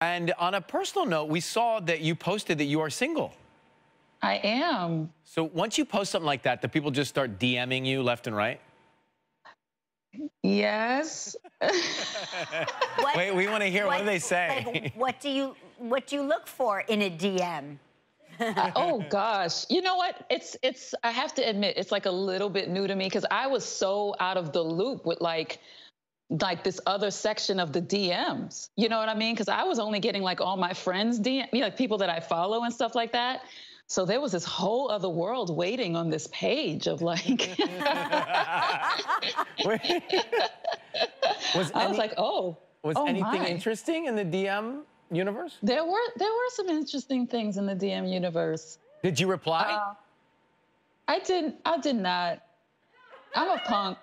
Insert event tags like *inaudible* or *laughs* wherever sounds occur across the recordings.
And on a personal note, we saw that you posted that you are single. I am. So once you post something like that, do people just start DMing you left and right? Yes. *laughs* What- Wait, we want to hear what, do they say? like, what do you what do you look for in a DM? I- uh, oh gosh. You know what? It's it's I have to admit it's like a little bit new to me cuz I was so out of the loop with like like this other section of the DMs. You know what I mean? Cuz I was only getting like all my friends DM, you know, like people that I follow and stuff like that. So there was this whole other world waiting on this page of like *laughs* was I any- was like, "Oh, was oh anything my. interesting in the DM universe? There were there were some interesting things in the DM universe. Did you reply? Uh, I didn't. I did not. I'm a punk.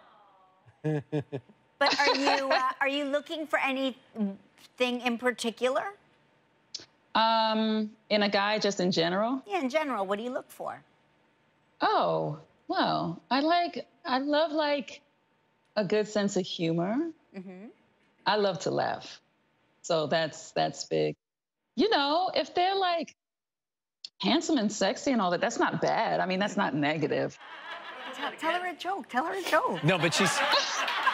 *laughs* But are you *laughs* uh, are you looking for anything in particular? Um, in a guy just in general. Yeah, in general, what do you look for? Oh, well, I like I love like a good sense of humor. hmm I love to laugh. So that's that's big. You know, if they're like handsome and sexy and all that, that's not bad. I mean, that's not negative. Tell, tell her a joke. Tell her a joke. no, but she's. *laughs*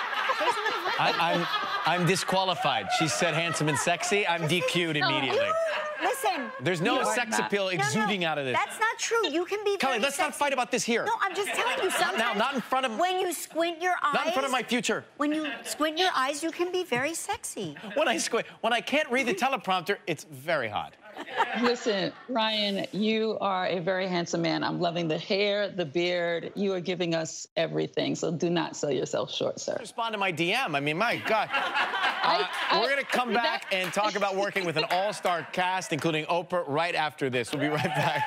Something. I, I'm I'm disqualified. She said handsome and sexy. I'm DQ'd immediately. *laughs* Listen. There's no sex not. appeal No, no, exuding out of this. That's not true. You can be Kelly, let's not fight about this here. No, I'm just telling you. Sometimes now, not in front of- when you squint your eyes. Not in front of my future. When you squint your eyes, you can be very sexy. When I squint, when I can't read the teleprompter, it's very hot. Listen, Ryan, you are a very handsome man. I'm loving the hair, the beard. You are giving us everything. So do not sell yourself short, sir. Respond to my DM. I mean, my God. *laughs* Uh, I- we're going to come back and talk about working with an all-star cast, including Oprah, right after this. We'll be right back.